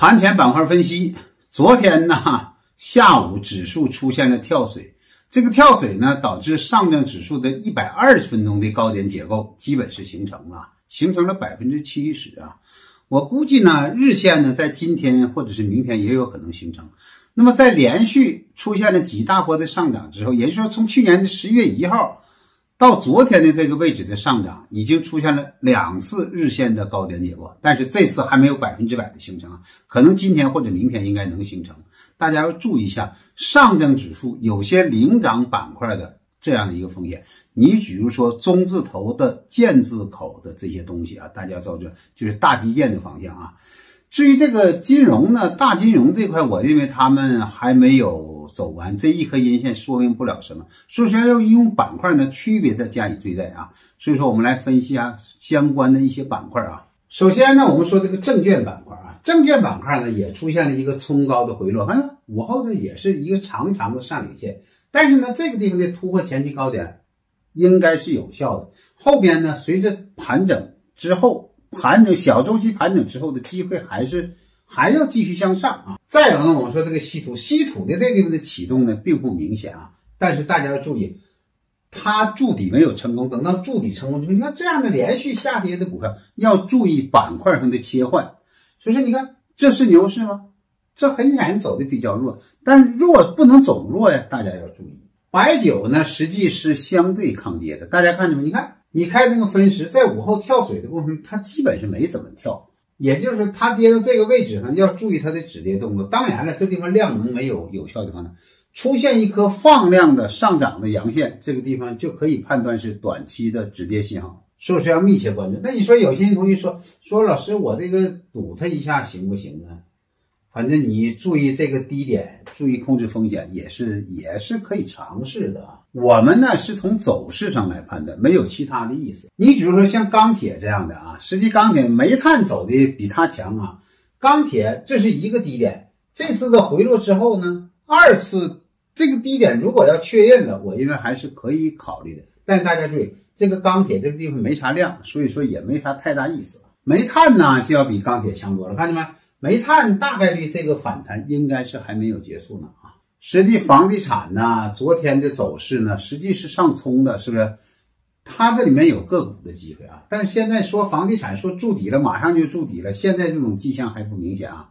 盘前板块分析，昨天呢下午指数出现了跳水，这个跳水呢导致上证指数的一百二十分钟的高点结构基本是形成了，形成了百分之七十啊。我估计呢日线呢在今天或者是明天也有可能形成。那么在连续出现了几大波的上涨之后，也就是说从去年的十一月一号。到昨天的这个位置的上涨，已经出现了两次日线的高点结构，但是这次还没有百分之百的形成啊，可能今天或者明天应该能形成。大家要注意一下，上证指数有些领涨板块的这样的一个风险。你比如说中字头的建字口的这些东西啊，大家照着就是大基建的方向啊。至于这个金融呢，大金融这块，我认为他们还没有走完，这一颗阴线说明不了什么。所以说要用板块呢区别的加以对待啊。所以说我们来分析下相关的一些板块啊。首先呢，我们说这个证券板块啊，证券板块呢也出现了一个冲高的回落，看午后呢也是一个长长的上影线，但是呢这个地方的突破前期高点应该是有效的，后边呢随着盘整之后。盘整小周期盘整之后的机会还是还要继续向上啊！再有呢，我们说这个稀土，稀土的这个地方的启动呢并不明显啊，但是大家要注意，它筑底没有成功，等到筑底成功之后，你看这样的连续下跌的股票要注意板块上的切换。所以说，你看这是牛市吗？这很显然走的比较弱，但弱不能总弱呀，大家要注意。白酒呢，实际是相对抗跌的，大家看见没？你看。你看那个分时，在午后跳水的过程，它基本是没怎么跳，也就是说，它跌到这个位置上，要注意它的止跌动作。当然了，这地方量能没有有效的话呢，出现一颗放量的上涨的阳线，这个地方就可以判断是短期的止跌信号，是不是要密切关注？那你说有些同学说说老师，我这个赌它一下行不行呢？反正你注意这个低点，注意控制风险，也是也是可以尝试的。我们呢是从走势上来判断，没有其他的意思。你比如说像钢铁这样的啊，实际钢铁、煤炭走的比它强啊。钢铁这是一个低点，这次的回落之后呢，二次这个低点如果要确认了，我认为还是可以考虑的。但大家注意，这个钢铁这个地方没啥量，所以说也没啥太大意思。煤炭呢就要比钢铁强多了，看见没？煤炭大概率这个反弹应该是还没有结束呢啊！实际房地产呢，昨天的走势呢，实际是上冲的，是不是？它这里面有个股的机会啊，但是现在说房地产说筑底了，马上就筑底了，现在这种迹象还不明显啊，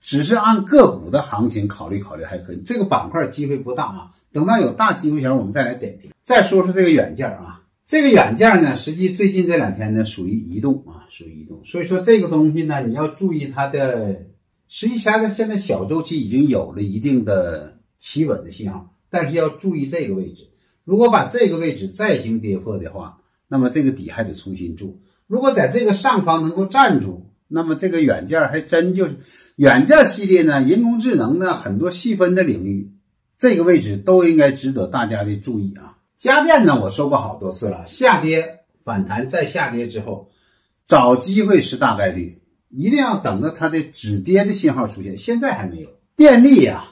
只是按个股的行情考虑考虑还可以，这个板块机会不大啊，等到有大机会前我们再来点评。再说说这个软件啊。这个软件呢，实际最近这两天呢，属于移动啊，属于移动，所以说这个东西呢，你要注意它的，实际上现在小周期已经有了一定的企稳的信号，但是要注意这个位置，如果把这个位置再行跌破的话，那么这个底还得重新筑。如果在这个上方能够站住，那么这个软件还真就是软件系列呢，人工智能呢，很多细分的领域，这个位置都应该值得大家的注意啊。家电呢，我说过好多次了，下跌反弹再下跌之后，找机会是大概率，一定要等着它的止跌的信号出现。现在还没有。电力呀，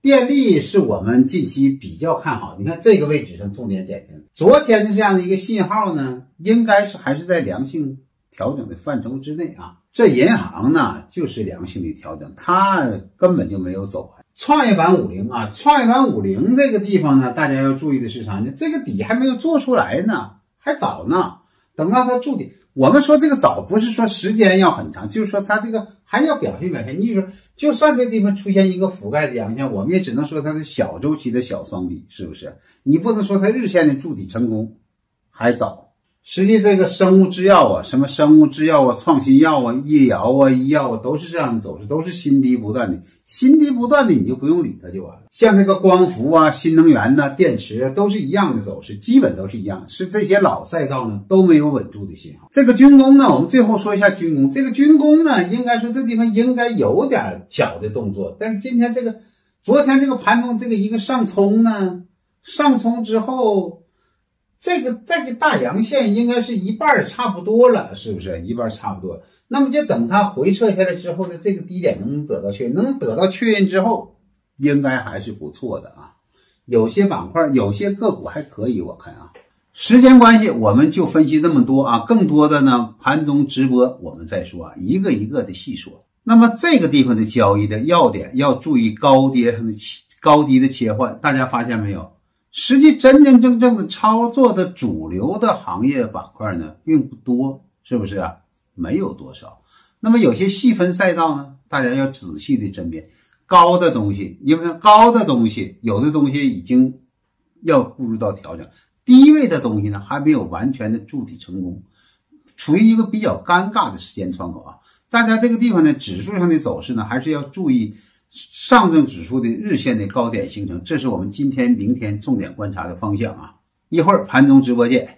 电力是我们近期比较看好。你看这个位置上重点点评，昨天的这样的一个信号呢，应该是还是在良性调整的范畴之内啊。这银行呢，就是良性的调整，它根本就没有走完。创业板五零啊，创业板五零这个地方呢，大家要注意的是啥呢？这个底还没有做出来呢，还早呢。等到它筑底，我们说这个早不是说时间要很长，就是说它这个还要表现表现。你说，就算这地方出现一个覆盖的阳线，我们也只能说它是小周期的小双底，是不是？你不能说它日线的筑底成功还早。实际这个生物制药啊，什么生物制药啊、创新药啊、医疗啊、医药啊，都是这样的走势，都是新低不断的，新低不断的，你就不用理它就完了。像这个光伏啊、新能源呐、电池啊，都是一样的走势，基本都是一样。是这些老赛道呢都没有稳住的信号。这个军工呢，我们最后说一下军工。这个军工呢，应该说这地方应该有点小的动作，但是今天这个、昨天这个盘中这个一个上冲呢，上冲之后。这个这个大阳线应该是一半差不多了，是不是一半差不多？那么就等它回撤下来之后呢这个低点能得到确认，能得到确认之后，应该还是不错的啊。有些板块、有些个股还可以，我看啊。时间关系，我们就分析这么多啊。更多的呢，盘中直播我们再说啊，一个一个的细说。那么这个地方的交易的要点要注意高跌上的高低的切换，大家发现没有？实际真真正正的操作的主流的行业板块呢，并不多，是不是啊？没有多少。那么有些细分赛道呢，大家要仔细的甄别。高的东西，因为高的东西有的东西已经要步入到调整，低位的东西呢还没有完全的筑底成功，处于一个比较尴尬的时间窗口啊。大家这个地方呢，指数上的走势呢，还是要注意上证指数的日线的高点形成，这是我们今天、明天重点观察的方向啊。一会儿盘中直播见。